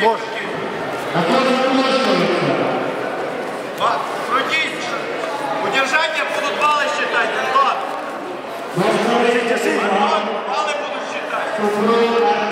Можно, можно. Крутись. Удержания будут баллы считать, Антон. Баллы будут считать.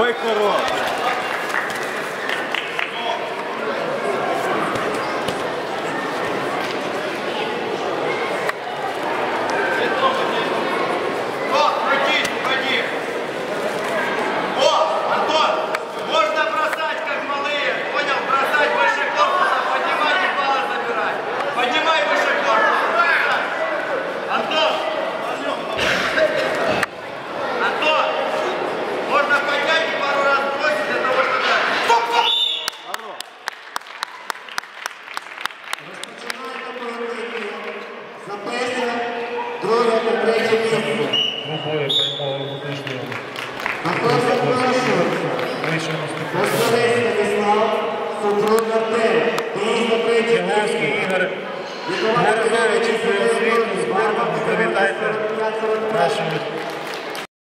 Ой, курорт! Другое мероприятие место. Другое прямого побеждения. Наташа Курашевца. Воскресенье Вячеслав. Супруга Т. Дружно третье место. Николай Иванович, світу з Богом, привітайте нашими